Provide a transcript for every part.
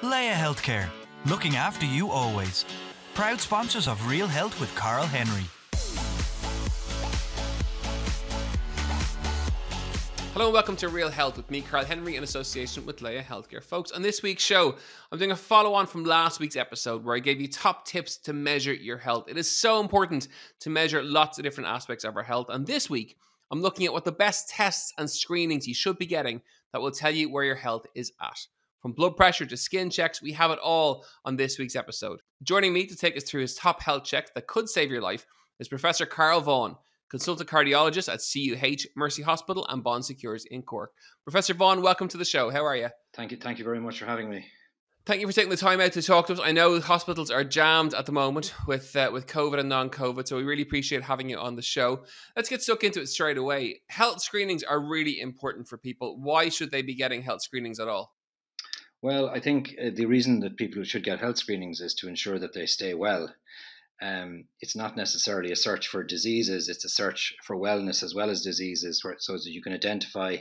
Laya Healthcare, looking after you always. Proud sponsors of Real Health with Karl Henry. Hello and welcome to Real Health with me, Karl Henry, in association with Laya Healthcare. Folks, on this week's show, I'm doing a follow on from last week's episode where I gave you top tips to measure your health. It is so important to measure lots of different aspects of our health. And this week, I'm looking at what the best tests and screenings you should be getting that will tell you where your health is at. From blood pressure to skin checks, we have it all on this week's episode. Joining me to take us through his top health check that could save your life is Professor Carl Vaughan, consultant cardiologist at CUH Mercy Hospital and Bon Secours in Cork. Professor Vaughan, welcome to the show. How are you? Thank you. Thank you very much for having me. Thank you for taking the time out to talk to us. I know hospitals are jammed at the moment with uh, with COVID and non-COVID, so we really appreciate having you on the show. Let's get stuck into it straight away. Health screenings are really important for people. Why should they be getting health screenings at all? Well, I think uh, the reason that people should get health screenings is to ensure that they stay well. Um, it's not necessarily a search for diseases; it's a search for wellness as well as diseases, so that you can identify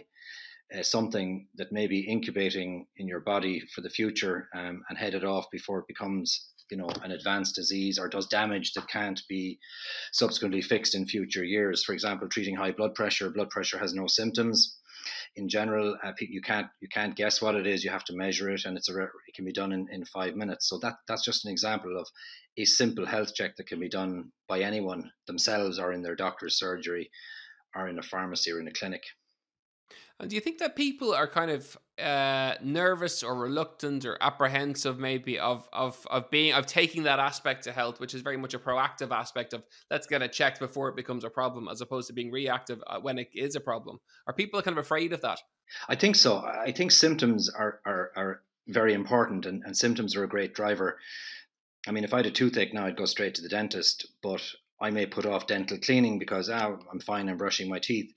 uh, something that may be incubating in your body for the future um, and head it off before it becomes you know an advanced disease or does damage that can't be subsequently fixed in future years for example treating high blood pressure blood pressure has no symptoms in general, uh, you can't you can't guess what it is. You have to measure it, and it's a it can be done in, in five minutes. So that that's just an example of a simple health check that can be done by anyone themselves, or in their doctor's surgery, or in a pharmacy or in a clinic. And do you think that people are kind of uh, nervous or reluctant or apprehensive, maybe of of of being of taking that aspect to health, which is very much a proactive aspect of let's get it checked before it becomes a problem, as opposed to being reactive uh, when it is a problem? Are people kind of afraid of that? I think so. I think symptoms are are, are very important, and, and symptoms are a great driver. I mean, if I had a toothache now, I'd go straight to the dentist, but I may put off dental cleaning because oh, I'm fine, I'm brushing my teeth.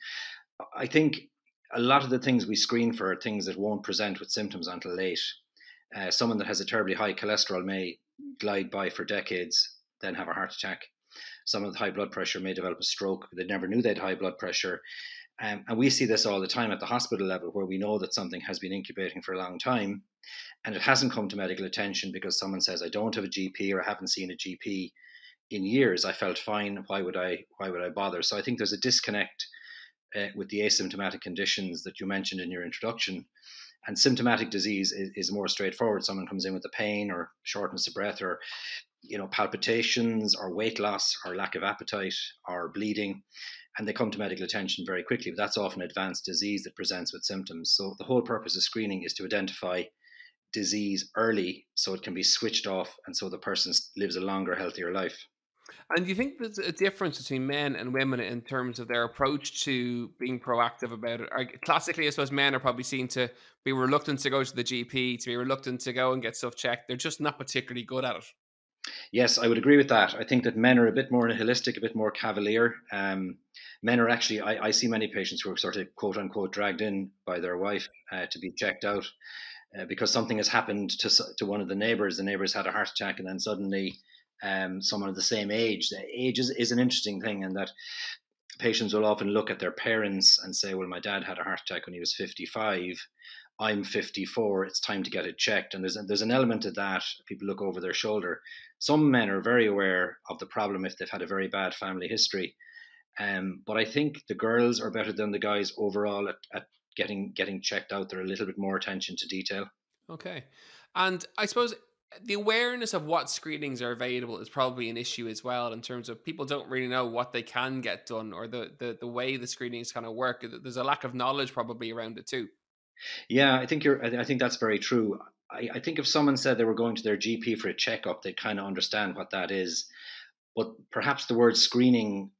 I think a lot of the things we screen for are things that won't present with symptoms until late. Uh, someone that has a terribly high cholesterol may glide by for decades, then have a heart attack. Someone with high blood pressure may develop a stroke. They never knew they had high blood pressure. Um, and we see this all the time at the hospital level where we know that something has been incubating for a long time and it hasn't come to medical attention because someone says, I don't have a GP or I haven't seen a GP in years. I felt fine. Why would I, why would I bother? So I think there's a disconnect uh, with the asymptomatic conditions that you mentioned in your introduction. And symptomatic disease is, is, more straightforward. Someone comes in with a pain or shortness of breath or you know palpitations or weight loss or lack of appetite or bleeding and they come to medical attention very quickly but that's often advanced disease that presents with symptoms so the whole purpose of screening is to identify disease early so it can be switched off and so the person lives a longer healthier life and do you think there's a difference between men and women in terms of their approach to being proactive about it? classically, I suppose men are probably seen to be reluctant to go to the GP, to be reluctant to go and get stuff checked. They're just not particularly good at it. Yes, I would agree with that. I think that men are a bit more holistic, a bit more cavalier. Um, men are actually, I, I, see many patients who are sort of quote unquote dragged in by their wife uh, to be checked out uh, because something has happened to, to one of the neighbors. The neighbors had a heart attack, and then suddenly um, someone of the same age. Age is, is an interesting thing, and that patients will often look at their parents and say, "Well, my dad had a heart attack when he was 55. I'm 54. It's time to get it checked." And there's a, there's an element of that. People look over their shoulder. Some men are very aware of the problem if they've had a very bad family history. Um, but I think the girls are better than the guys overall at, at getting getting checked out. They're a little bit more attention to detail. Okay, and I suppose the awareness of what screenings are available is probably an issue as well in terms of people don't really know what they can get done or the the, the way the screenings kind of work there's a lack of knowledge probably around it too. Yeah i think you're i think that's very true. I, I think if someone said they were going to their gp for a checkup they kind of understand what that is. But perhaps the word screening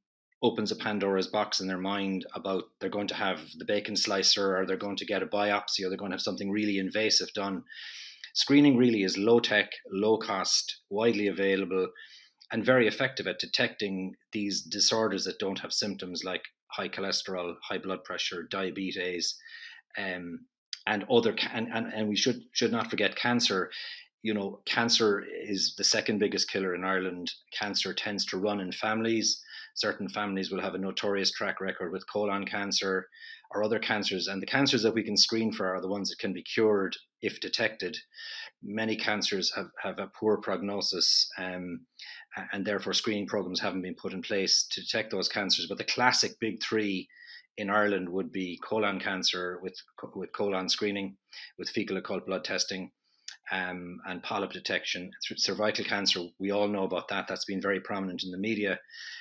opens a pandora's box in their mind about they're going to have the bacon slicer or they're going to get a biopsy or they're going to have something really invasive done Screening really is low tech, low cost, widely available, and very effective at detecting these disorders that don't have symptoms like high cholesterol, high blood pressure, diabetes, um, and other and, and, and we should should not forget cancer you know, cancer is the second biggest killer in Ireland. Cancer tends to run in families. Certain families will have a notorious track record with colon cancer or other cancers. And the cancers that we can screen for are the ones that can be cured if detected. Many cancers have, have a poor prognosis, um, and therefore screening programs haven't been put in place to detect those cancers. But the classic big three in Ireland would be colon cancer with, with colon screening, with fecal occult blood testing, um, and polyp detection. Cervical cancer, we all know about that. That's been very prominent in the media.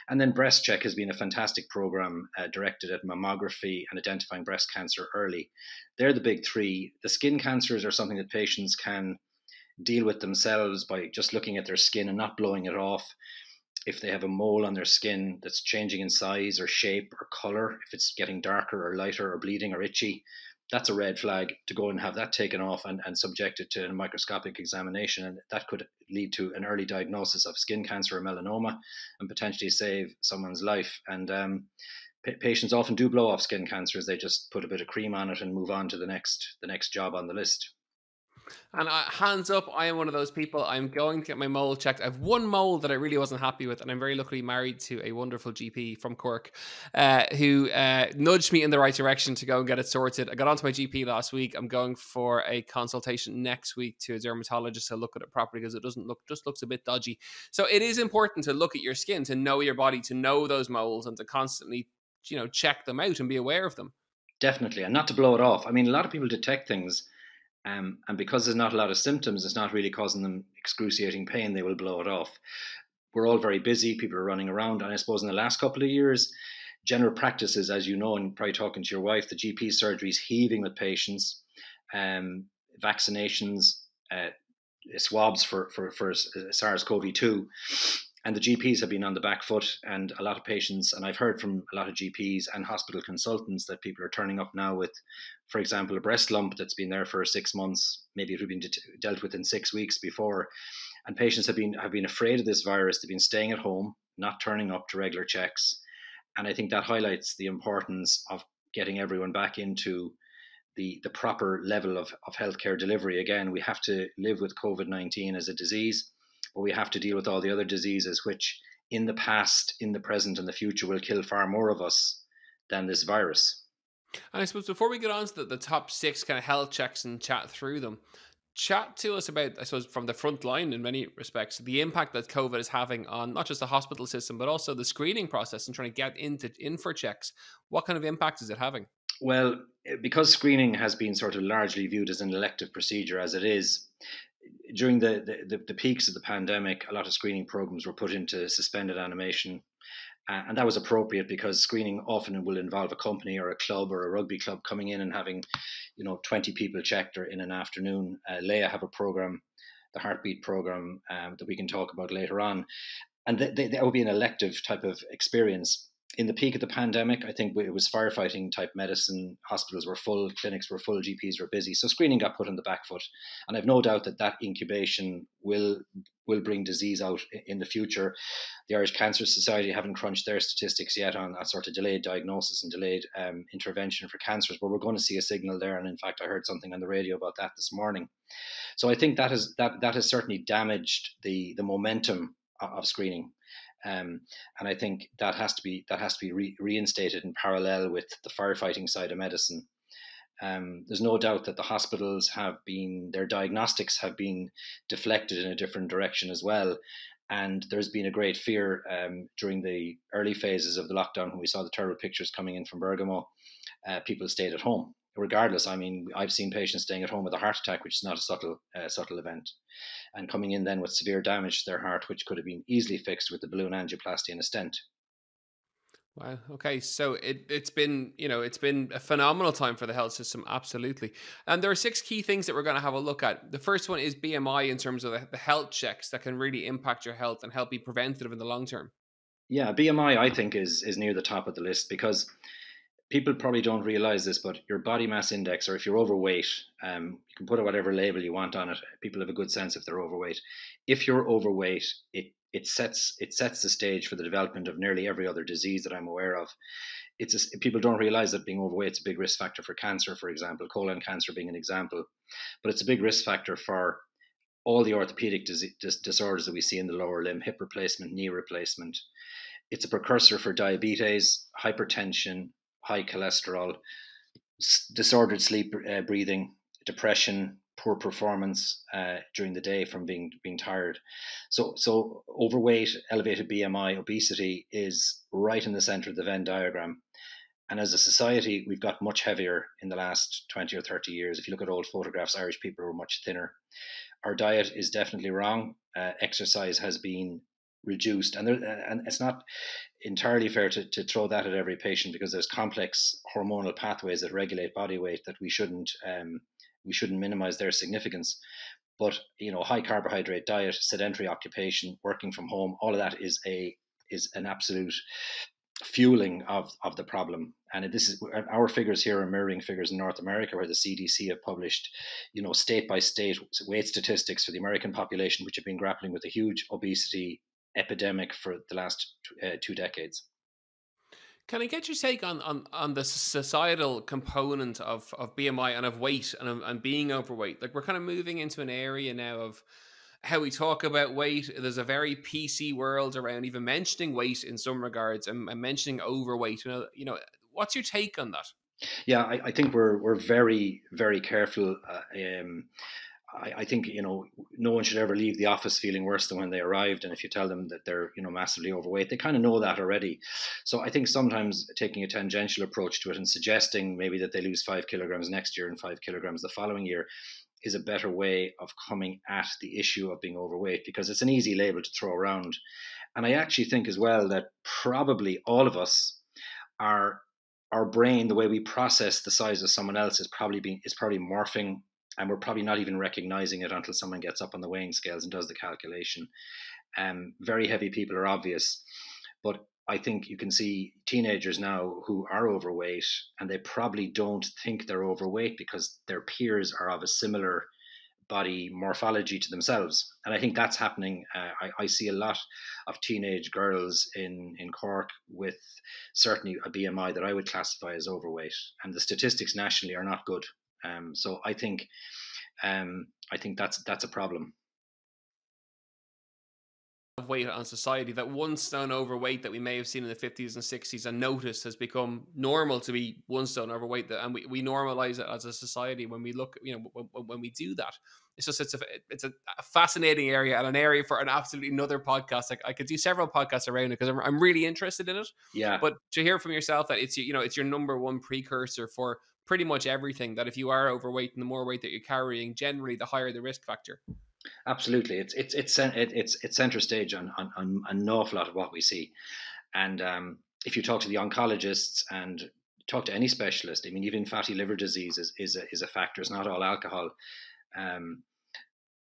And then Breast Check has been a fantastic program uh, directed at mammography and identifying breast cancer early. They're the big three. The skin cancers are something that patients can deal with themselves by just looking at their skin and not blowing it off. If they have a mole on their skin that's changing in size or shape or color, if it's getting darker or lighter or bleeding or itchy, that's a red flag to go and have that taken off and, and subjected to a microscopic examination. And that could lead to an early diagnosis of skin cancer or melanoma and potentially save someone's life. And um, p- patients often do blow off skin cancers. They just put a bit of cream on it and move on to the next, the next job on the list. And uh, hands up, I am one of those people. I'm going to get my mole checked. I have one mole that I really wasn't happy with, and I'm very luckily married to a wonderful GP from Cork uh, who uh, nudged me in the right direction to go and get it sorted. I got onto my GP last week. I'm going for a consultation next week to a dermatologist to look at it properly because it doesn't look just looks a bit dodgy. So it is important to look at your skin, to know your body, to know those moles, and to constantly, you know, check them out and be aware of them. Definitely, and not to blow it off. I mean, a lot of people detect things um, and because there's not a lot of symptoms, it's not really causing them excruciating pain, they will blow it off. We're all very busy, people are running around. And I suppose in the last couple of years, general practices, as you know, and probably talking to your wife, the GP surgery is heaving with patients, um, vaccinations, uh, swabs for, for, for SARS CoV 2 and the GPs have been on the back foot, and a lot of patients, and I've heard from a lot of GPs and hospital consultants that people are turning up now with, for example, a breast lump that's been there for six months, maybe it would have been dealt with in six weeks before, and patients have been have been afraid of this virus. They've been staying at home, not turning up to regular checks, and I think that highlights the importance of getting everyone back into the the proper level of of healthcare delivery. Again, we have to live with COVID nineteen as a disease but we have to deal with all the other diseases, which in the past, in the present, and the future will kill far more of us than this virus. And I suppose before we get on to the, the top six kind of health checks and chat through them, chat to us about, I suppose, from the front line in many respects, the impact that COVID is having on not just the hospital system, but also the screening process and trying to get into in for checks. What kind of impact is it having? Well, eh, because screening has been sort of largely viewed as an elective procedure as it is, during the, the, the, peaks of the pandemic, a lot of screening programs were put into suspended animation. Uh, and that was appropriate because screening often will involve a company or a club or a rugby club coming in and having, you know, 20 people checked or in an afternoon. Uh, Laya have a program, the Heartbeat program, um, that we can talk about later on. And th- th- that would be an elective type of experience in the peak of the pandemic, I think it was firefighting type medicine. Hospitals were full, clinics were full, GPs were busy, so screening got put on the back foot. And I've no doubt that that incubation will will bring disease out in the future. The Irish Cancer Society haven't crunched their statistics yet on that sort of delayed diagnosis and delayed um, intervention for cancers, but we're going to see a signal there. And in fact, I heard something on the radio about that this morning. So I think that has that that has certainly damaged the the momentum of screening. Um, and I think that has to be that has to be re- reinstated in parallel with the firefighting side of medicine. Um, there's no doubt that the hospitals have been their diagnostics have been deflected in a different direction as well, and there's been a great fear um, during the early phases of the lockdown when we saw the terrible pictures coming in from Bergamo. Uh, people stayed at home regardless, I mean, I've seen patients staying at home with a heart attack, which is not a subtle uh, subtle event, and coming in then with severe damage to their heart, which could have been easily fixed with the balloon angioplasty and a stent. Wow. Okay. So it, it's been, you know, it's been a phenomenal time for the health system. Absolutely. And there are six key things that we're going to have a look at. The first one is BMI in terms of the health checks that can really impact your health and help be preventative in the long term. Yeah. BMI, I think, is, is near the top of the list because people probably don't realize this, but your body mass index, or if you're overweight, um, you can put whatever label you want on it. People have a good sense if they're overweight. If you're overweight, it it sets it sets the stage for the development of nearly every other disease that I'm aware of. It's a, people don't realize that being overweight is a big risk factor for cancer, for example, colon cancer being an example, but it's a big risk factor for all the orthopedic dis- dis- disorders that we see in the lower limb, hip replacement, knee replacement. It's a precursor for diabetes, hypertension, high cholesterol, disordered sleep uh, breathing, depression, poor performance uh, during the day from being being tired. So so overweight, elevated BMI, obesity is right in the center of the Venn diagram. And as a society, we've got much heavier in the last 20 or 30 years. If you look at old photographs, Irish people were much thinner. Our diet is definitely wrong. Uh, exercise has been reduced, and there, and it's not entirely fair to, to throw that at every patient because there's complex hormonal pathways that regulate body weight that we shouldn't um, we shouldn't minimize their significance. But you know, high carbohydrate diet, sedentary occupation, working from home, all of that is a is an absolute fueling of, of the problem. And this is our figures here are mirroring figures in North America, where the CDC have published, you know, state by state weight statistics for the American population, which have been grappling with a huge obesity epidemic for the last uh, two decades. Can I get your take on, on, on the societal component of, of BMI and of weight and, and being overweight? Like we're kind of moving into an area now of how we talk about weight. There's a very PC world around even mentioning weight in some regards and, and mentioning overweight. You know, you know, what's your take on that? Yeah, I, I think we're we're very very careful. Uh, um, I, I, think you know no one should ever leave the office feeling worse than when they arrived. And if you tell them that they're you know massively overweight, they kind of know that already. So I think sometimes taking a tangential approach to it and suggesting maybe that they lose five kilograms next year and five kilograms the following year is a better way of coming at the issue of being overweight because it's an easy label to throw around. And I actually think as well that probably all of us are our brain, the way we process the size of someone else is probably being is probably morphing and we're probably not even recognizing it until someone gets up on the weighing scales and does the calculation. Um, very heavy people are obvious, but I think you can see teenagers now who are overweight and they probably don't think they're overweight because their peers are of a similar body morphology to themselves. And I think that's happening. Uh, I, I, see a lot of teenage girls in, in Cork with certainly a BMI that I would classify as overweight. And the statistics nationally are not good. Um, so I think um, I think that's that's a problem. Of weight on society that one stone overweight that we may have seen in the 50s and 60s and noticed has become normal to be one stone overweight that and we, we normalize it as a society when we look you know when, when we do that. It's just it's a it's a fascinating area and an area for an absolutely another podcast. Like i could do several podcasts around it because I'm, I'm really interested in it. Yeah. But to hear from yourself that it's you know it's your number one precursor for pretty much everything that if you are overweight and the more weight that you're carrying generally the higher the risk factor Absolutely, it's it's it's it's it's center stage on, on, on an awful lot of what we see, and um, if you talk to the oncologists and talk to any specialist, I mean, even fatty liver disease is is a, is a factor. It's not all alcohol. Um,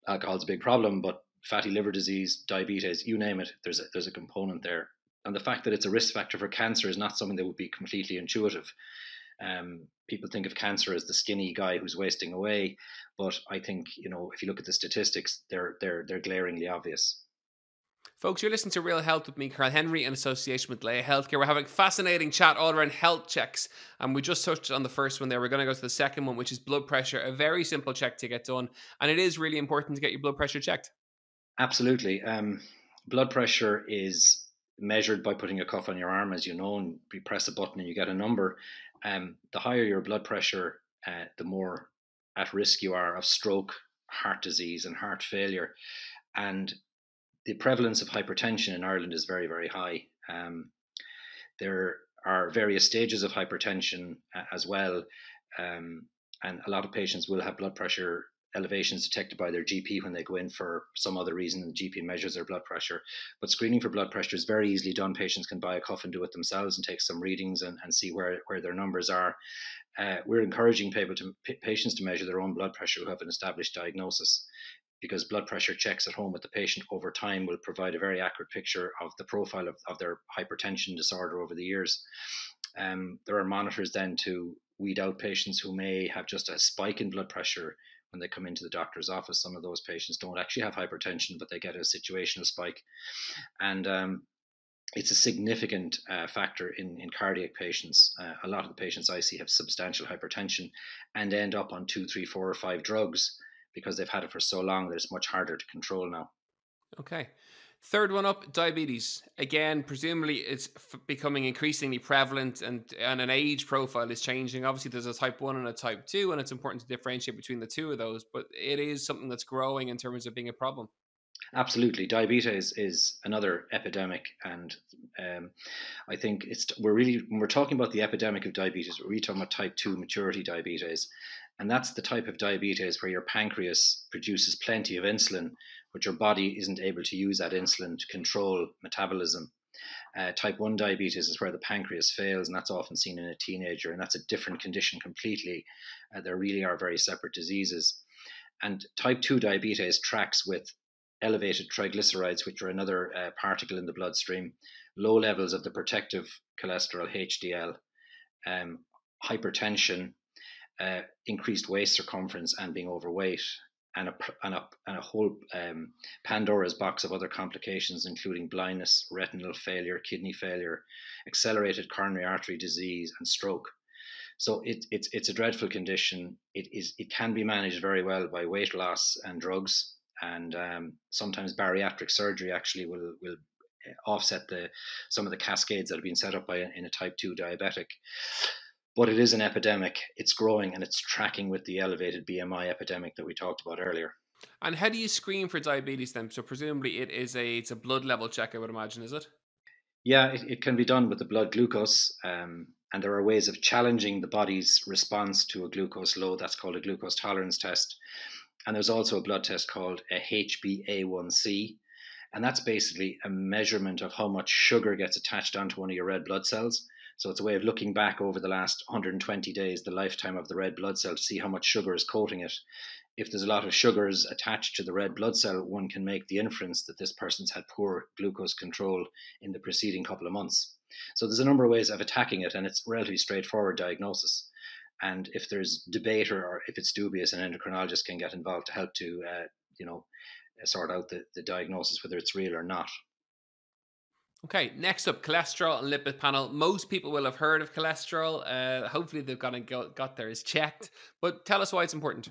alcohol is a big problem, but fatty liver disease, diabetes, you name it, there's a, there's a component there. And the fact that it's a risk factor for cancer is not something that would be completely intuitive. Um, people think of cancer as the skinny guy who's wasting away, but I think you know if you look at the statistics, they're they're they're glaringly obvious. Folks, you're listening to Real Health with me, Karl Henry, in association with Laya Healthcare. We're having a fascinating chat all around health checks. And we just touched on the first one there. We're going to go to the second one, which is blood pressure. A very simple check to get done. And it is really important to get your blood pressure checked. Absolutely. Um, blood pressure is measured by putting a cuff on your arm, as you know, and you press a button and you get a number um, the higher your blood pressure, uh, the more at risk you are of stroke, heart disease, and heart failure. And the prevalence of hypertension in Ireland is very, very high. Um, there are various stages of hypertension uh, as well. Um, and a lot of patients will have blood pressure elevations detected by their GP when they go in for some other reason and the GP measures their blood pressure. But screening for blood pressure is very easily done. Patients can buy a cuff and do it themselves and take some readings and, and see where, where their numbers are. Uh, we're encouraging people to, p- patients to measure their own blood pressure who have an established diagnosis because blood pressure checks at home with the patient over time will provide a very accurate picture of the profile of, of their hypertension disorder over the years. Um, there are monitors then to weed out patients who may have just a spike in blood pressure when they come into the doctor's office. Some of those patients don't actually have hypertension, but they get a situational spike. And um, it's a significant uh, factor in, in cardiac patients. Uh, a lot of the patients I see have substantial hypertension and end up on two, three, four, or five drugs because they've had it for so long that it's much harder to control now. Okay. Third one up, diabetes. Again, presumably it's f- becoming increasingly prevalent and, and an age profile is changing. Obviously, there's a type 1 and a type 2, and it's important to differentiate between the two of those, but it is something that's growing in terms of being a problem. Absolutely, diabetes is another epidemic, and um, I think it's we're really when we're talking about the epidemic of diabetes, we're really talking about type two maturity diabetes, and that's the type of diabetes where your pancreas produces plenty of insulin, but your body isn't able to use that insulin to control metabolism. Uh, type 1 diabetes is where the pancreas fails, and that's often seen in a teenager, and that's a different condition completely. Uh, there really are very separate diseases. And type 2 diabetes tracks with elevated triglycerides, which are another uh, particle in the bloodstream, low levels of the protective cholesterol, HDL, um, hypertension, uh, increased waist circumference, and being overweight and a, and a, and a whole um, Pandora's box of other complications, including blindness, retinal failure, kidney failure, accelerated coronary artery disease, and stroke. So it, it's it's a dreadful condition. It is it can be managed very well by weight loss and drugs, and um, sometimes bariatric surgery actually will will uh, offset the some of the cascades that have been set up by in a type two diabetic but it is an epidemic. It's growing and it's tracking with the elevated BMI epidemic that we talked about earlier. And how do you screen for diabetes then? So presumably it is a it's a blood level check, I would imagine, is it? Yeah, it, it can be done with the blood glucose, um, and there are ways of challenging the body's response to a glucose load. That's called a glucose tolerance test. And there's also a blood test called a HbA1c, and that's basically a measurement of how much sugar gets attached onto one of your red blood cells. So it's a way of looking back over the last 120 days, the lifetime of the red blood cell, to see how much sugar is coating it. If there's a lot of sugars attached to the red blood cell, one can make the inference that this person's had poor glucose control in the preceding couple of months. So there's a number of ways of attacking it, and it's relatively straightforward diagnosis. And if there's debate or, if it's dubious, an endocrinologist can get involved to help to, uh, you know, sort out the, the diagnosis, whether it's real or not. Okay, next up, cholesterol and lipid panel. Most people will have heard of cholesterol. Uh, hopefully, they've got, got, got theirs checked. But tell us why it's important.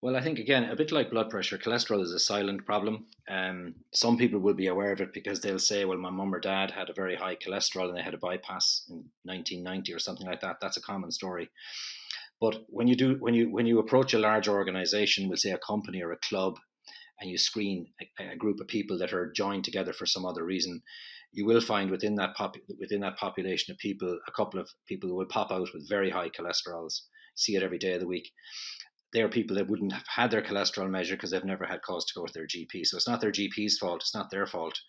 Well, I think again, a bit like blood pressure, cholesterol is a silent problem. Um, some people will be aware of it because they'll say, "Well, my mum or dad had a very high cholesterol and they had a bypass in 1990 or something like that." That's a common story. But when you do, when you when you approach a large organization, we'll say a company or a club, and you screen a, a group of people that are joined together for some other reason, you will find within that pop, within that population of people, a couple of people who will pop out with very high cholesterols. See it every day of the week. They are people that wouldn't have had their cholesterol measured because they've never had cause to go to their GP. So it's not their GP's fault. It's not their fault.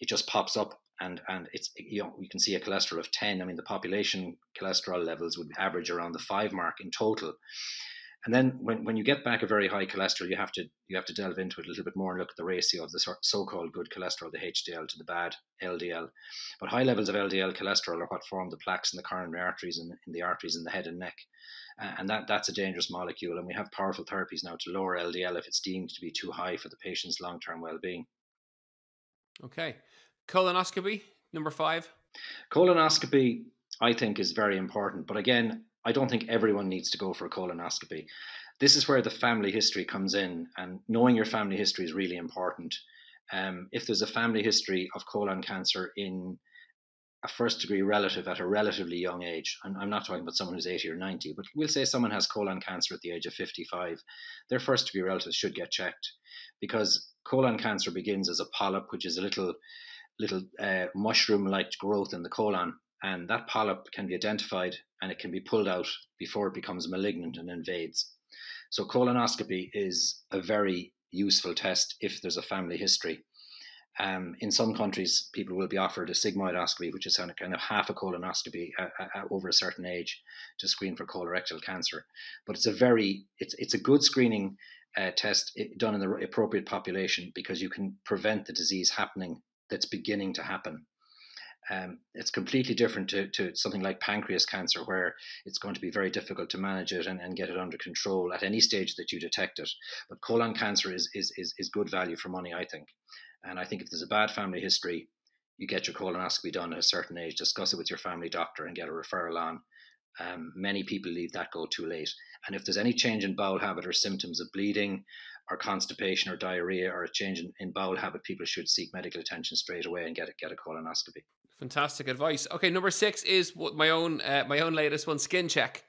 It just pops up, and and it's you know you can see a cholesterol of ten. I mean the population cholesterol levels would average around the five mark in total. And then when, when you get back a very high cholesterol, you have to you have to delve into it a little bit more and look at the ratio of the so-called good cholesterol, the HDL, to the bad LDL. But high levels of LDL cholesterol are what form the plaques in the coronary arteries and in the arteries in the head and neck. And that, that's a dangerous molecule. And we have powerful therapies now to lower LDL if it's deemed to be too high for the patient's long-term well-being. Okay. Colonoscopy, number five. Colonoscopy, I think, is very important. But again, I don't think everyone needs to go for a colonoscopy. This is where the family history comes in, and knowing your family history is really important. Um, if there's a family history of colon cancer in a first degree relative at a relatively young age, and I'm not talking about someone who's 80 or 90, but we'll say someone has colon cancer at the age of 55, their first degree relatives should get checked because colon cancer begins as a polyp, which is a little little uh, mushroom like growth in the colon and that polyp can be identified and it can be pulled out before it becomes malignant and invades. So colonoscopy is a very useful test if there's a family history. Um, in some countries, people will be offered a sigmoidoscopy, which is kind of, half a colonoscopy uh, uh, over a certain age to screen for colorectal cancer. But it's a very it's it's a good screening uh, test done in the appropriate population because you can prevent the disease happening that's beginning to happen. Um, it's completely different to, to something like pancreas cancer, where it's going to be very difficult to manage it and, and get it under control at any stage that you detect it. But colon cancer is, is, is, is good value for money, I think. And I think if there's a bad family history, you get your colonoscopy done at a certain age, discuss it with your family doctor, and get a referral on. Um, many people leave that go too late. And if there's any change in bowel habit or symptoms of bleeding or constipation or diarrhea or a change in, in bowel habit, people should seek medical attention straight away and get a, get a colonoscopy. Fantastic advice. Okay, number six is what my own uh, my own latest one, skin check.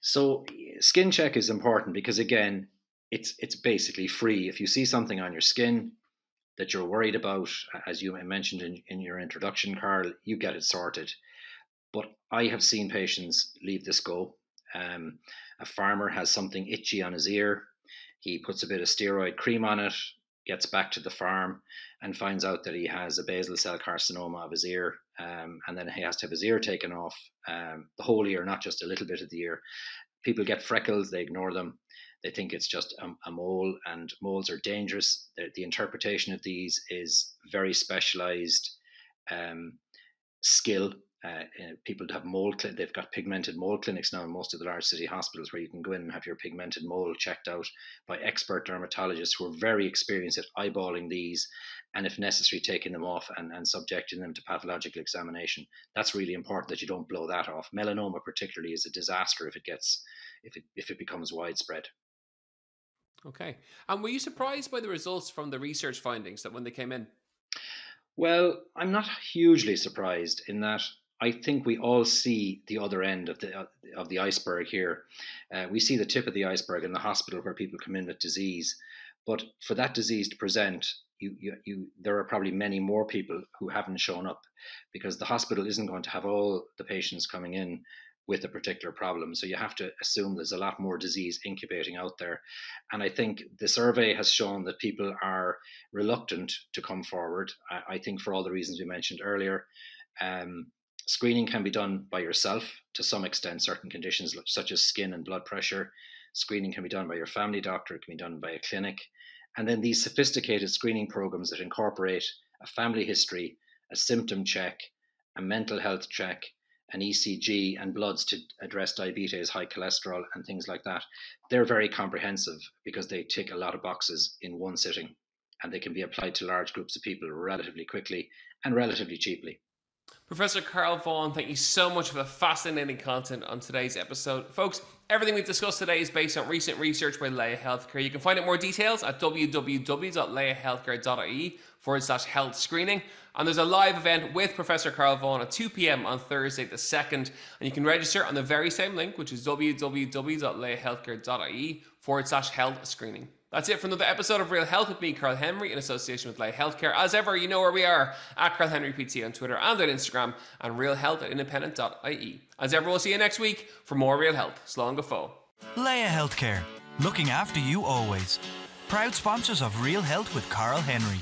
So skin check is important because again, it's it's basically free. If you see something on your skin that you're worried about, as you mentioned in, in your introduction, Karl, you get it sorted. But I have seen patients leave this go. Um, a farmer has something itchy on his ear. He puts a bit of steroid cream on it, gets back to the farm, and finds out that he has a basal cell carcinoma of his ear. Um, and then he has to have his ear taken off, um, the whole ear, not just a little bit of the ear. People get freckles, they ignore them. They think it's just a, a mole, and moles are dangerous. The, the, interpretation of these is very specialized um, skill uh, uh, people have mole cl- they've got pigmented mole clinics now in most of the large city hospitals where you can go in and have your pigmented mole checked out by expert dermatologists who are very experienced at eyeballing these and if necessary taking them off and, and subjecting them to pathological examination. That's really important that you don't blow that off. Melanoma particularly is a disaster if it gets if it if it becomes widespread. Okay. And were you surprised by the results from the research findings that when they came in? Well, I'm not hugely surprised in that I think we all see the other end of the of the iceberg here. Uh, we see the tip of the iceberg in the hospital where people come in with disease, but for that disease to present, you, you, you there are probably many more people who haven't shown up because the hospital isn't going to have all the patients coming in with a particular problem. So you have to assume there's a lot more disease incubating out there. And I think the survey has shown that people are reluctant to come forward. I, I think for all the reasons we mentioned earlier. Um, Screening can be done by yourself to some extent, certain conditions such as skin and blood pressure. Screening can be done by your family doctor, it can be done by a clinic. And then these sophisticated screening programs that incorporate a family history, a symptom check, a mental health check, an ECG, and bloods to address diabetes, high cholesterol, and things like that. They're very comprehensive because they tick a lot of boxes in one sitting and they can be applied to large groups of people relatively quickly and relatively cheaply. Professor Carl Vaughan, thank you so much for the fascinating content on today's episode. Folks, everything we've discussed today is based on recent research by Laya Healthcare. You can find out more details at www.layahealthcare.ie forward slash health screening. And there's a live event with Professor Carl Vaughan at 2 p.m. on Thursday the 2nd. And you can register on the very same link, which is www.layahealthcare.ie forward slash health screening. That's it for another episode of Real Health with me, Karl Henry, in association with Laya Healthcare. As ever, you know where we are at Karl Henry PT on Twitter and on Instagram, and realhealth at independent.ie. As ever, we'll see you next week for more Real Health. Slán go fóill. Laya Healthcare, looking after you always. Proud sponsors of Real Health with Karl Henry.